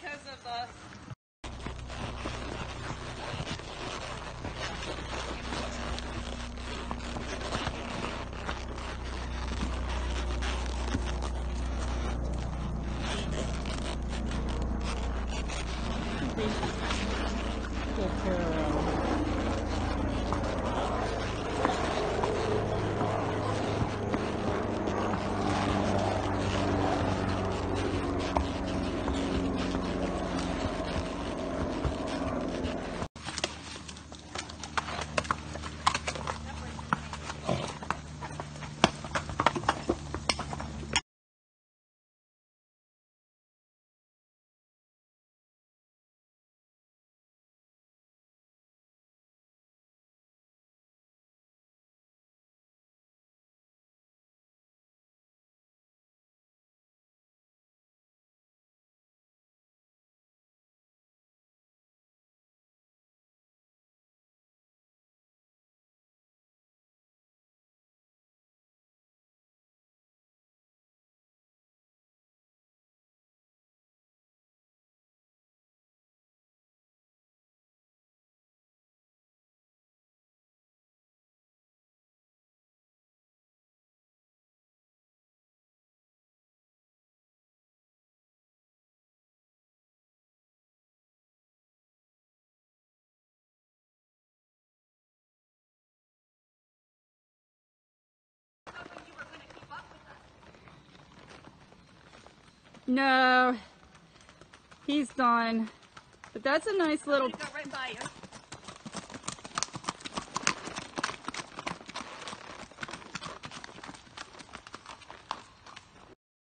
because of the. Take care of No, he's gone. But that's a nice little right by you.